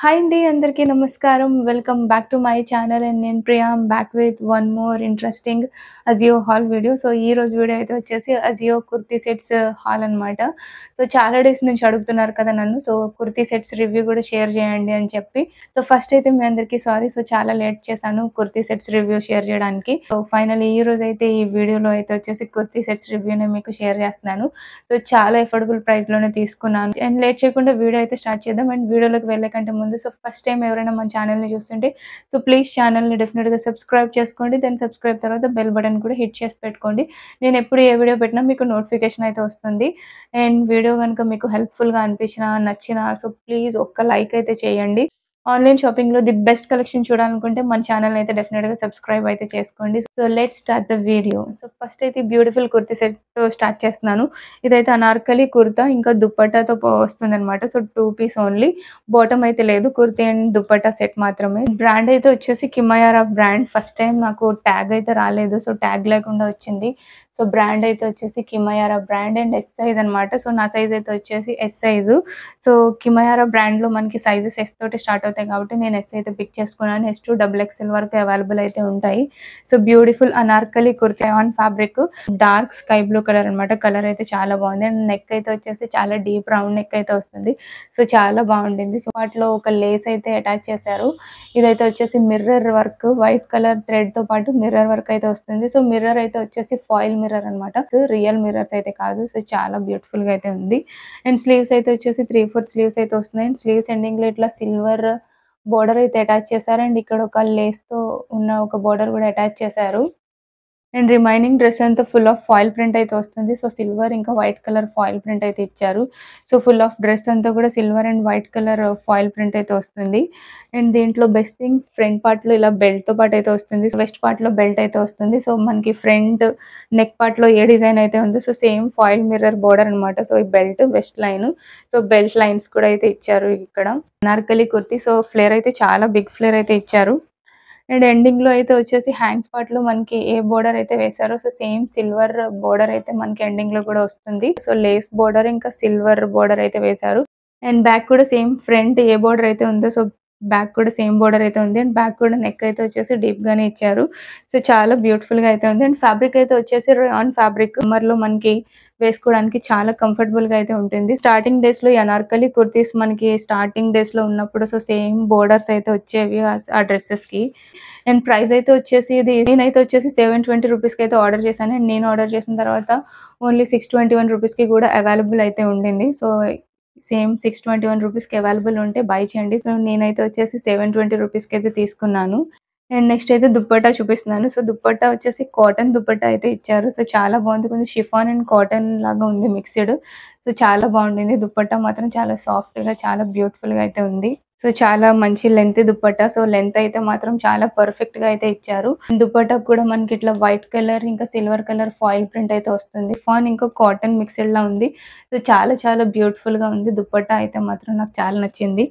Hi అండి అందరికీ నమస్కారం. Welcome back to my channel and నేను Priya back with one more interesting Ajio haul video so ఈ రోజు వీడియో అయితే వచ్చేసి Ajio kurti sets haul uh, అన్నమాట. సో చాలా డేస్ నుంచి అడుగుతున్నారు కదా నన్ను. సో కుర్తీ సెట్స్ రివ్యూ కూడా షేర్ చేయండి అని చెప్పి. సో ఫస్ట్ అయితే మీ అందరికీ సారీ సో చాలా లేట్ చేశాను కుర్తీ సెట్స్ రివ్యూ షేర్ చేయడానికి. సో ఫైనల్ ఈ రోజు అయితే ఈ వీడియోలో అయితే వచ్చేసి కుర్తీ సెట్స్ రివ్యూని మీకు షేర్ చేస్తున్నాను. సో చాలా ఎఫోర్డబుల్ ప్రైస్లోనే తీసుకున్నాను. అండ్ లేట్ చేయకుండా వీడియో అయితే స్టార్ట్ చేద్దాం. అండ్ వీడియోలోకి వెళ్ళే కంటే ఉంది. సో ఫస్ట్ టైం ఎవరైనా మన ఛానల్ని చూస్తుంటే సో ప్లీజ్ ఛానల్ని డెఫినెట్గా గా సబ్స్క్రైబ్ చేసుకోండి. దెన్ సబ్స్క్రైబ్ తర్వాత బెల్ బటన్ కూడా హిట్ చేసి పెట్టుకోండి. నేను ఎప్పుడు ఏ వీడియో పెట్టినా మీకు నోటిఫికేషన్ అయితే వస్తుంది. అండ్ వీడియో కనుక మీకు హెల్ప్ఫుల్గా అనిపించినా నచ్చినా సో ప్లీజ్ ఒక్క లైక్ అయితే చేయండి. ఆన్లైన్ షాపింగ్లో ది బెస్ట్ కలెక్షన్ చూడాలనుకుంటే మన ఛానల్ అయితే డెఫినెట్గా సబ్స్క్రైబ్ అయితే చేసుకోండి. So let start the video. So first అయితే బ్యూటిఫుల్ కుర్తీ సెట్తో స్టార్ట్ చేస్తున్నాను. ఇదైతే అనార్కలి కుర్తా ఇంకా దుప్పటాతో వస్తుంది అనమాట so two piece only. Bottom అయితే లేదు. కుర్తీ అండ్ దుప్పటా సెట్ మాత్రమే. బ్రాండ్ అయితే వచ్చేసి కిమయారా బ్రాండ్. ఫస్ట్ టైం నాకు ట్యాగ్ అయితే రాలేదు. సో ట్యాగ్ లేకుండా వచ్చింది. సో బ్రాండ్ అయితే వచ్చేసి Kimayra brand and S size అనమాట సో నా సైజ్ అయితే వచ్చేసి ఎస్ సైజు సో కిమయారా బ్రాండ్లో మనకి సైజెస్ ఎస్ తోటి స్టార్ట్ అవుతాయి కాబట్టి నేను ఎస్ అయితే పిక్ చేసుకున్నాను. ఎస్ టు డబుల్ ఎక్స్ఎల్ వరకు అవైలబుల్ అయితే ఉంటాయి. So beautiful anarkali kurta on fabric dark sky blue colour అన్నమాట. కలర్ అయితే చాలా బాగుంది. అండ్ నెక్ అయితే వచ్చేసి చాలా డీప్ రౌండ్ నెక్ అయితే వస్తుంది. సో చాలా బాగుండింది సో వాటిలో ఒక లేస్ అయితే అటాచ్ చేశారు. ఇదైతే వచ్చేసి మిర్రర్ వర్క్ వైట్ కలర్ థ్రెడ్తో పాటు మిర్రర్ వర్క్ అయితే వస్తుంది. సో మిర్రర్ అయితే వచ్చేసి ఫాయిల్ మిర్రర్ అనమాట సో రియల్ మిర్రర్స్ అయితే కాదు. సో చాలా బ్యూటిఫుల్గా అయితే ఉంది. అండ్ స్లీవ్స్ అయితే వచ్చేసి త్రీ ఫోర్ స్లీవ్స్ అయితే వస్తున్నాయి. అండ్ స్లీవ్స్ ఎండింగ్లో ఇట్లా సిల్వర్ బోర్డర్ అయితే అటాచ్ చేశారు. అండ్ ఇక్కడ ఒక లేస్తో ఉన్న ఒక బోర్డర్ కూడా అటాచ్ చేశారు. అండ్ రిమైనింగ్ డ్రెస్ అంతా ఫుల్ ఆఫ్ ఫాయిల్ ప్రింట్ అయితే వస్తుంది. సో సిల్వర్ ఇంకా వైట్ కలర్ ఫాయిల్ ప్రింట్ అయితే ఇచ్చారు. సో ఫుల్ ఆఫ్ డ్రెస్ అంతా కూడా silver and white colour foil print అయితే వస్తుంది. అండ్ దీంట్లో బెస్ట్ థింగ్ ఫ్రంట్ పార్ట్లో ఇలా బెల్ట్తో పాటు అయితే వస్తుంది. వెస్ట్ పార్ట్లో బెల్ట్ అయితే వస్తుంది. సో మనకి ఫ్రంట్ నెక్ పార్ట్లో ఏ డిజైన్ అయితే ఉంది so same foil mirror border అన్నమాట. సో ఈ belt waist line so belt lines కూడా అయితే ఇచ్చారు ఇక్కడ. నార్కలి కుర్తి. సో ఫ్లేర్ అయితే చాలా బిగ్ ఫ్లేర్ అయితే ఇచ్చారు. అండ్ ఎండింగ్లో అయితే వచ్చేసి హ్యాండ్స్ పార్ట్లో మనకి ఏ బోర్డర్ అయితే వేసారో సో సేమ్ సిల్వర్ బోర్డర్ అయితే మనకి ఎండింగ్లో కూడా వస్తుంది. సో లేస్ బోర్డర్ ఇంకా సిల్వర్ బోర్డర్ అయితే వేశారు. అండ్ బ్యాక్ కూడా సేమ్ ఫ్రంట్ ఏ బోర్డర్ అయితే ఉందో సో బ్యాక్ కూడా సేమ్ బోర్డర్ అయితే ఉంది. అండ్ బ్యాక్ కూడా నెక్ అయితే వచ్చేసి డీప్ గానే ఇచ్చారు. సో చాలా బ్యూటిఫుల్గా అయితే ఉంది. అండ్ ఫ్యాబ్రిక్ అయితే వచ్చేసి రాన్ ఫ్యాబ్రిక్లో మనకి వేసుకోవడానికి చాలా కంఫర్టబుల్గా అయితే ఉంటుంది. స్టార్టింగ్ డేస్లో ఈ అనార్కలి కుర్తీస్ మనకి స్టార్టింగ్ డేస్లో ఉన్నప్పుడు సో సేమ్ బోర్డర్స్ అయితే వచ్చేవి ఆ- ఆ డ్రెస్సెస్కి. అండ్ ప్రైస్ అయితే వచ్చేసి ఇది నేనైతే వచ్చేసి సెవెన్ ట్వంటీ రూపీస్కి అయితే ఆర్డర్ చేశాను. అండ్ నేను ఆర్డర్ చేసిన తర్వాత ఓన్లీ సిక్స్ ట్వంటీ వన్ రూపీస్కి కూడా అవైలబుల్ అయితే ఉండింది. So same six twenty one రూపీస్కి అవైలబుల్ ఉంటే బై చేయండి. సో నేనైతే వచ్చేసి సెవెన్ ట్వంటీ రూపీస్కి అయితే తీసుకున్నాను. అండ్ నెక్స్ట్ అయితే దుప్పట్టా చూపిస్తున్నాను. సో దుప్పట్టా వచ్చేసి కాటన్ దుప్పట్టా అయితే ఇచ్చారు. సో చాలా బాగుంది. కొంచెం షిఫాన్ అండ్ కాటన్ లాగా ఉంది మిక్స్డ్. సో చాలా బాగుండింది. దుప్పట్టా మాత్రం చాలా సాఫ్ట్గా చాలా బ్యూటిఫుల్గా అయితే ఉంది. సో చాలా మంచి లెంత్ దుప్పట్టా సో లెంత్ అయితే మాత్రం చాలా పర్ఫెక్ట్గా అయితే ఇచ్చారు. దుప్పట్టా కూడా మనకి ఇట్లా వైట్ కలర్ ఇంకా సిల్వర్ కలర్ ఫాయిల్ ప్రింట్ అయితే వస్తుంది. ఫాన్ ఇంకా కాటన్ మిక్స్డ్ లా ఉంది. సో చాలా చాలా బ్యూటిఫుల్గా ఉంది. దుప్పట్టా అయితే మాత్రం నాకు చాలా నచ్చింది.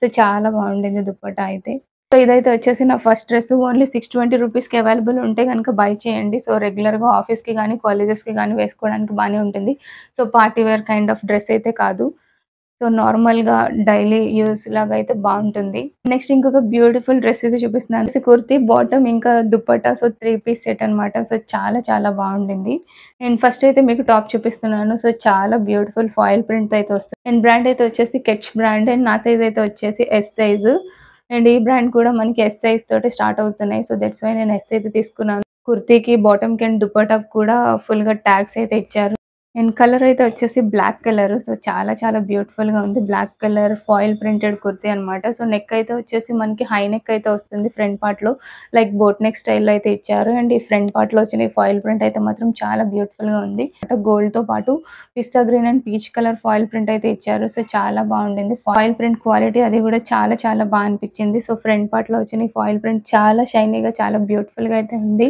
సో చాలా బాగుండింది దుప్పట్టా అయితే. సో ఇదైతే వచ్చేసి నా first dress only six twenty రూపీస్కి అవైలబుల్ ఉంటే కనుక బై చేయండి. సో రెగ్యులర్గా ఆఫీస్కి కానీ కాలేజెస్కి కానీ వేసుకోవడానికి బాగానే ఉంటుంది. So party wear kind of dress అయితే కాదు. సో నార్మల్గా డైలీ యూస్ లాగా అయితే బాగుంటుంది. నెక్స్ట్ ఇంకొక బ్యూటిఫుల్ డ్రెస్ అయితే చూపిస్తున్నాను. కుర్తి కుర్తీ బాటమ్ ఇంకా dupatta so three piece set అన్నమాట. సో చాలా చాలా బాగుండింది. నేను ఫస్ట్ అయితే మీకు టాప్ చూపిస్తున్నాను. సో చాలా బ్యూటిఫుల్ ఫాయిల్ ప్రింట్ అయితే వస్తుంది. అండ్ బ్రాండ్ అయితే వచ్చేసి కెచ్ బ్రాండ్ అండ్ నా సైజ్ అయితే వచ్చేసి ఎస్ సైజు అండ్ ఈ బ్రాండ్ కూడా మనకి ఎస్ సైజ్ తోటి స్టార్ట్ అవుతున్నాయి. సో దట్స్ వై నేను ఎస్ అయితే తీసుకున్నాను. కుర్తీకి బాటమ్కి అండ్ దుపట్టాకి కూడా ఫుల్గా ట్యాగ్స్ అయితే ఇచ్చారు. అండ్ కలర్ అయితే వచ్చేసి బ్లాక్ కలర్. సో చాలా చాలా బ్యూటిఫుల్గా ఉంది. Black colour foil printed kurti అన్నమాట. సో నెక్ అయితే వచ్చేసి మనకి హై నెక్ అయితే వస్తుంది ఫ్రంట్ పార్ట్లో లైక్ బోట్ నెక్ స్టైల్ అయితే ఇచ్చారు. అండ్ ఈ ఫ్రంట్ పార్ట్లో వచ్చిన ఫాయిల్ ప్రింట్ అయితే మాత్రం చాలా బ్యూటిఫుల్గా ఉంది గోల్డ్తో పాటు pista green and peach colour foil print అయితే ఇచ్చారు. సో చాలా బాగుండింది. ఫాయిల్ ప్రింట్ క్వాలిటీ అది కూడా చాలా చాలా బాగా అనిపించింది. సో ఫ్రంట్ పార్ట్లో వచ్చిన ఫాయిల్ ప్రింట్ చాలా షైనీగా చాలా బ్యూటిఫుల్గా అయితే ఉంది.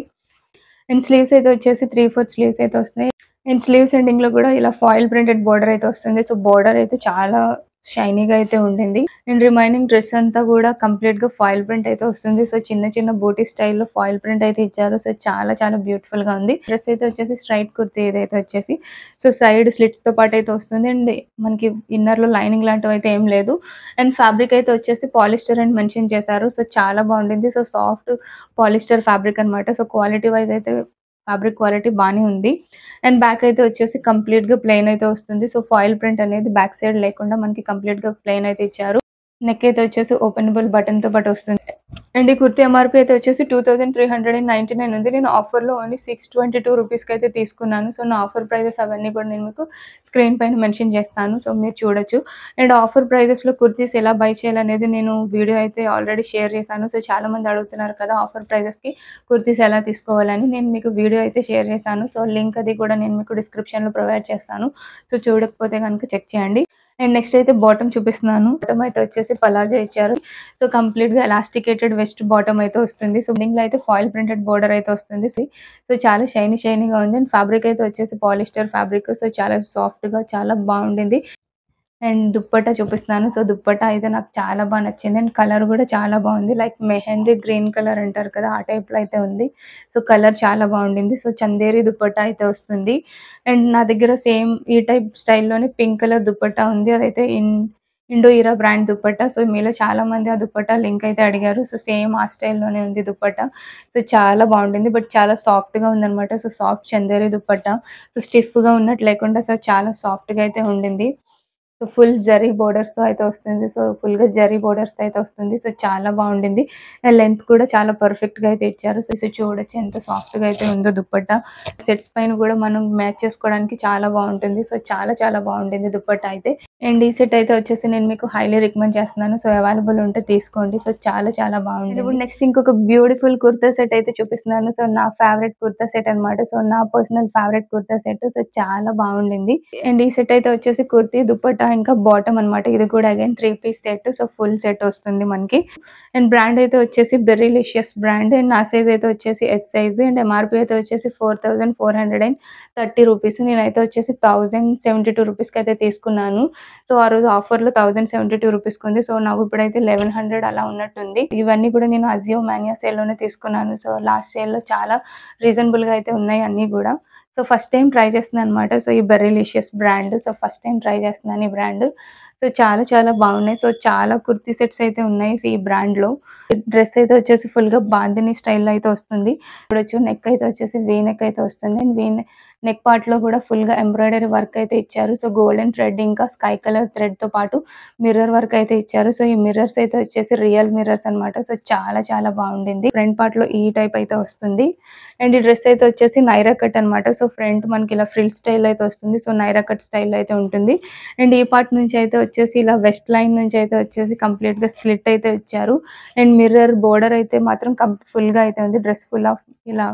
అండ్ స్లీవ్స్ అయితే వచ్చేసి త్రీ ఫోర్ స్లీవ్స్ అయితే వస్తున్నాయి. అండ్ స్లీవ్స్ ఎండింగ్లో కూడా ఇలా ఫాయిల్ ప్రింటెడ్ బోర్డర్ అయితే వస్తుంది. సో బోర్డర్ అయితే చాలా షైనీగా అయితే ఉండింది. అండ్ రిమైనింగ్ డ్రెస్ అంతా కూడా కంప్లీట్గా ఫాయిల్ ప్రింట్ అయితే వస్తుంది. సో చిన్న చిన్న బూటీ స్టైల్లో ఫాయిల్ ప్రింట్ అయితే ఇచ్చారు. సో చాలా చాలా బ్యూటిఫుల్గా ఉంది. డ్రెస్ అయితే వచ్చేసి స్ట్రైట్ కుర్తీ ఏదైతే వచ్చేసి. సో సైడ్ స్లిట్స్తో పాటు అయితే వస్తుంది. అండ్ మనకి ఇన్నర్లో లైనింగ్ లాంటివి అయితే ఏం లేదు. అండ్ ఫ్యాబ్రిక్ అయితే వచ్చేసి పాలిస్టర్ అని మెన్షన్ చేశారు. సో చాలా బాగుండింది. సో సాఫ్ట్ పాలిస్టర్ ఫ్యాబ్రిక్ అన్నమాట. సో క్వాలిటీ వైజ్ అయితే ఫ్యాబ్రిక్ క్వాలిటీ బాగానే ఉంది. అండ్ బ్యాక్ అయితే వచ్చేసి కంప్లీట్గా ప్లెయిన్ అయితే వస్తుంది. సో ఫాయిల్ ప్రింట్ అనేది బ్యాక్ సైడ్ లేకుండా మనకి కంప్లీట్గా ప్లెయిన్ అయితే ఇచ్చారు. నెక్ అయితే వచ్చేసి ఓపెనబుల్ బటన్తో పాటు వస్తుంది. అండ్ ఈ కుర్తీ ఎంఆర్పి అయితే వచ్చేసి two thousand three hundred and ninety nine ఉంది. నేను ఆఫర్లో ఓన్లీ సిక్స్ ట్వంటీ టూ రూపీస్కి అయితే తీసుకున్నాను. సో నా ఆఫర్ ప్రైజెస్ అవన్నీ కూడా నేను మీకు స్క్రీన్ పైన మెన్షన్ చేస్తాను. సో మీరు చూడొచ్చు. అండ్ ఆఫర్ ప్రైజెస్లో కుర్తీస్ ఎలా బై చేయాలనేది నేను వీడియో అయితే ఆల్రెడీ షేర్ చేశాను. సో చాలామంది అడుగుతున్నారు కదా ఆఫర్ ప్రైజెస్కి కుర్తీస్ ఎలా తీసుకోవాలని. నేను మీకు వీడియో అయితే షేర్ చేశాను. సో లింక్ అది కూడా నేను మీకు డిస్క్రిప్షన్లో ప్రొవైడ్ చేస్తాను. సో చూడకపోతే కనుక చెక్ చేయండి. అండ్ నెక్స్ట్ అయితే బాటమ్ చూపిస్తున్నాను. బాటమ్ అయితే వచ్చేసి పలాజో ఇచ్చారు. సో కంప్లీట్గా ఎలాస్టికేటెడ్ వెస్ట్ బాటమ్ అయితే వస్తుంది. సో లో అయితే ఫాయిల్ ప్రింటెడ్ బోర్డర్ అయితే వస్తుంది. సో చాలా షైనీ షైనీగా ఉంది. అండ్ ఫ్యాబ్రిక్ అయితే వచ్చేసి పాలిస్టర్ ఫ్యాబ్రిక్. సో చాలా సాఫ్ట్గా చాలా బాగుండింది. అండ్ దుప్పట్టా చూపిస్తున్నాను. సో దుప్పట్టా అయితే నాకు చాలా బాగా నచ్చింది. అండ్ కలర్ కూడా చాలా బాగుంది. లైక్ మెహందీ గ్రీన్ కలర్ అంటారు కదా ఆ టైప్లో అయితే ఉంది. సో కలర్ చాలా బాగుండింది. సో చందేరి దుప్పట్టా అయితే వస్తుంది. అండ్ నా దగ్గర సేమ్ ఈ టైప్ స్టైల్లోనే పింక్ కలర్ దుప్పట్టా ఉంది. అదైతే in Indo Era brand dupatta so మీలో చాలా మంది ఆ దుప్పట్టా లింక్ అయితే అడిగారు. సో సేమ్ ఆ స్టైల్లోనే ఉంది దుప్పట్టా సో చాలా బాగుంటుంది. బట్ చాలా సాఫ్ట్గా so soft Chanderi dupatta so స్టిఫ్గా ఉన్నట్టు లేకుండా సో చాలా సాఫ్ట్గా అయితే ఉండింది. సో ఫుల్ జరీ బోర్డర్స్తో అయితే వస్తుంది. సో ఫుల్గా జరీ బోర్డర్స్తో అయితే వస్తుంది. సో చాలా బాగుండింది. లెంత్ కూడా చాలా పర్ఫెక్ట్గా అయితే ఇచ్చారు. సో చూడొచ్చు ఎంత సాఫ్ట్గా అయితే ఉందో దుప్పట్టా. సెట్స్ పైన కూడా మనం మ్యాచ్ చేసుకోవడానికి చాలా బాగుంటుంది. సో చాలా చాలా బాగుంటుంది దుప్పట్టా అయితే. అండ్ ఈ సెట్ అయితే వచ్చేసి నేను మీకు హైలీ రికమెండ్ చేస్తున్నాను. సో అవైలబుల్ ఉంటే తీసుకోండి. సో చాలా చాలా బాగుంది ఇప్పుడు నెక్స్ట్ ఇంకొక బ్యూటిఫుల్ కుర్తా సెట్ అయితే చూపిస్తున్నాను. సో నా ఫేవరెట్ కుర్తా సెట్ అన్నమాట. సో నా personal favourite kurta set so చాలా బాగుండింది. అండ్ ఈ సెట్ అయితే వచ్చేసి కుర్తీ దుప్పట్టా ఇంకా బాటమ్ అన్నమాట. ఇది కూడా again three piece set so full set వస్తుంది మనకి. అండ్ బ్రాండ్ అయితే వచ్చేసి బెర్రీలిషియస్ బ్రాండ్ అండ్ నా సైజ్ అయితే వచ్చేసి ఎస్ సైజ్ అండ్ ఎంఆర్పి అయితే వచ్చేసి four thousand four hundred and thirty rupees నేనైతే వచ్చేసి థౌసండ్ సెవెంటీ టూ రూపీస్కి అయితే తీసుకున్నాను. సో ఆ రోజు ఆఫర్లో థౌసండ్ సెవెంటీ టూ రూపీస్కి ఉంది. సో నాకు ఇప్పుడైతే లెవెన్ హండ్రెడ్ అలా ఉన్నట్టుంది. ఇవన్నీ కూడా నేను అజియో మాన్యా సేల్లోనే తీసుకున్నాను. సో లాస్ట్ సేల్లో చాలా రీజనబుల్గా అయితే ఉన్నాయి అన్నీ కూడా. సో ఫస్ట్ టైం ట్రై చేస్తున్నాను అనమాట సో ఈ Berrylicious brand so first time try చేస్తున్నాను ఈ బ్రాండ్ సో చాలా చాలా బాగున్నాయి. సో చాలా కుర్తీ సెట్స్ అయితే ఉన్నాయి సో ఈ బ్రాండ్లో. డ్రెస్ అయితే వచ్చేసి ఫుల్గా బాందిని స్టైల్లో అయితే వస్తుంది. చూడొచ్చు. నెక్ అయితే వచ్చేసి వీ నెక్ అయితే వస్తుంది. అండ్ వీ నెక్ పార్ట్లో కూడా ఫుల్గా ఎంబ్రాయిడరీ వర్క్ అయితే ఇచ్చారు. సో గోల్డెన్ థ్రెడ్ ఇంకా స్కై కలర్ థ్రెడ్తో పాటు మిర్రర్ వర్క్ అయితే ఇచ్చారు. సో ఈ మిర్రర్స్ అయితే వచ్చేసి రియల్ మిర్రర్స్ అన్నమాట. సో చాలా చాలా బాగుండింది. ఫ్రంట్ పార్ట్లో ఈ టైప్ అయితే వస్తుంది. అండ్ ఈ డ్రెస్ అయితే వచ్చేసి నైరా కట్ అన్నమాట. సో ఫ్రంట్ మనకి ఇలా ఫ్రిల్ స్టైల్ అయితే వస్తుంది. సో నైరా కట్ స్టైల్ అయితే ఉంటుంది. అండ్ ఈ పార్ట్ నుంచి అయితే వచ్చేసి ఇలా వెస్ట్ లైన్ నుంచి అయితే వచ్చేసి కంప్లీట్గా స్లిట్ అయితే ఇచ్చారు. అండ్ మిర్రర్ బోర్డర్ అయితే మాత్రం ఫుల్గా అయితే ఉంది. డ్రెస్ ఫుల్ ఆఫ్ ఇలా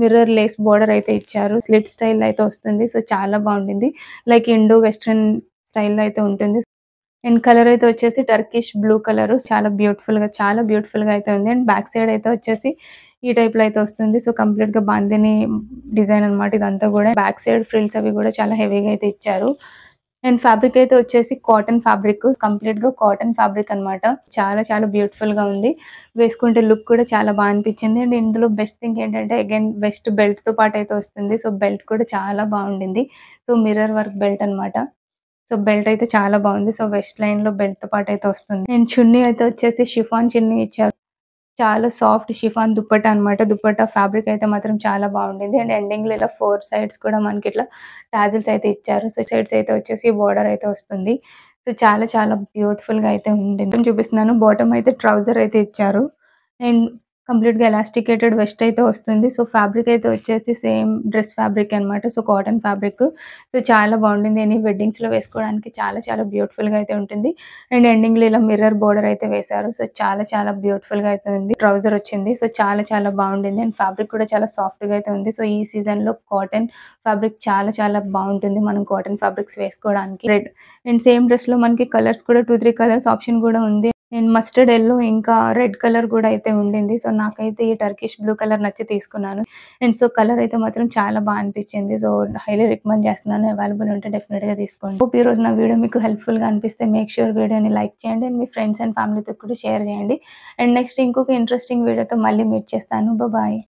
మిర్రర్ లేస్ బోర్డర్ అయితే ఇచ్చారు. స్లిట్ స్టైల్ అయితే వస్తుంది. సో చాలా బాగుంటుంది. లైక్ ఇండో వెస్ట్రన్ స్టైల్లో అయితే ఉంటుంది. అండ్ కలర్ అయితే వచ్చేసి టర్కిష్ బ్లూ కలర్ చాలా బ్యూటిఫుల్గా చాలా బ్యూటిఫుల్గా అయితే ఉంది. అండ్ బ్యాక్ సైడ్ అయితే వచ్చేసి ఈ టైప్లో అయితే వస్తుంది. సో కంప్లీట్గా బాందిని డిజైన్ అన్నమాట ఇదంతా కూడా. బ్యాక్ సైడ్ ఫ్రిల్స్ అవి కూడా చాలా హెవీగా అయితే ఇచ్చారు. అండ్ ఫ్యాబ్రిక్ అయితే వచ్చేసి కాటన్ ఫ్యాబ్రిక్ కంప్లీట్గా కాటన్ ఫ్యాబ్రిక్ అన్నమాట. చాలా చాలా బ్యూటిఫుల్గా ఉంది. వేసుకుంటే లుక్ కూడా చాలా బాగా అనిపించింది. అండ్ ఇందులో బెస్ట్ థింగ్ ఏంటంటే అగైన్ వెస్ట్ బెల్ట్తో పాటు అయితే వస్తుంది. సో బెల్ట్ కూడా చాలా బాగుండింది. సో మిర్రర్ వర్క్ బెల్ట్ అన్నమాట. సో బెల్ట్ అయితే చాలా బాగుంది. సో వెస్ట్ లైన్లో బెల్ట్తో పాటు అయితే వస్తుంది. అండ్ చున్నీ అయితే వచ్చేసి షిఫాన్ చున్నీ ఇచ్చారు. చాలా సాఫ్ట్ షిఫాన్ దుప్పట అన్నమాట. దుప్పట ఫ్యాబ్రిక్ అయితే మాత్రం చాలా బాగుండింది. అండ్ ఎండింగ్లో ఇలా ఫోర్ సైడ్స్ కూడా మనకి ఇట్లా టాజిల్స్ అయితే ఇచ్చారు. సో సైడ్స్ అయితే వచ్చేసి బోర్డర్ అయితే వస్తుంది. సో చాలా చాలా బ్యూటిఫుల్గా అయితే ఉండింది. చూపిస్తున్నాను. బాటమ్ అయితే ట్రౌజర్ అయితే ఇచ్చారు. అండ్ కంప్లీట్గా ఎలాస్టికేటెడ్ వెస్ట్ అయితే వస్తుంది. సో ఫ్యాబ్రిక్ అయితే వచ్చేసి సేమ్ డ్రెస్ ఫ్యాబ్రిక్ అన్నమాట. So cotton fabric. సో చాలా బాగుంటుంది. ఎనీ వెడ్డింగ్స్లో వేసుకోవడానికి చాలా చాలా బ్యూటిఫుల్గా అయితే ఉంటుంది. అండ్ ఎండింగ్లో ఇలా మిర్రర్ బోర్డర్ అయితే వేశారు. సో చాలా చాలా బ్యూటిఫుల్గా అయితే ఉంది. ట్రౌజర్ వచ్చింది. సో చాలా చాలా బాగుంటుంది. అండ్ ఫ్యాబ్రిక్ కూడా చాలా సాఫ్ట్గా అయితే ఉంది. సో ఈ సీజన్లో కాటన్ ఫ్యాబ్రిక్ చాలా చాలా బాగుంటుంది. మనం కాటన్ ఫ్యాబ్రిక్స్ వేసుకోవడానికి. రెడ్ అండ్ సేమ్ డ్రెస్లో మనకి కలర్స్ కూడా టూ త్రీ కలర్స్ ఆప్షన్ కూడా ఉంది. అండ్ మస్టర్డ్ ఎల్లో ఇంకా రెడ్ కలర్ కూడా అయితే ఉండింది. సో, నాకైతే ఈ టర్కిష్ బ్లూ కలర్ నచ్చి తీసుకున్నాను. అండ్ సో, కలర్ అయితే మాత్రం చాలా బాగా అనిపించింది సో, హైలీ రికమెండ్ చేస్తున్నాను. అవైలబుల్ ఉంటే డెఫినెట్గా తీసుకోండి. హోప్ ఈరోజు నా వీడియో మీకు హెల్ప్‌ఫుల్‌గా అనిపిస్తే మేక్ ష్యూర్ వీడియోని లైక్ చేయండి. అండ్ మీ ఫ్రెండ్స్ అండ్ ఫ్యామిలీతో కూడా షేర్ చేయండి. అండ్ నెక్స్ట్ ఇంకొక ఇంట్రెస్టింగ్ వీడియోతో మళ్ళీ మీట్ చేస్తాను. బాయ్.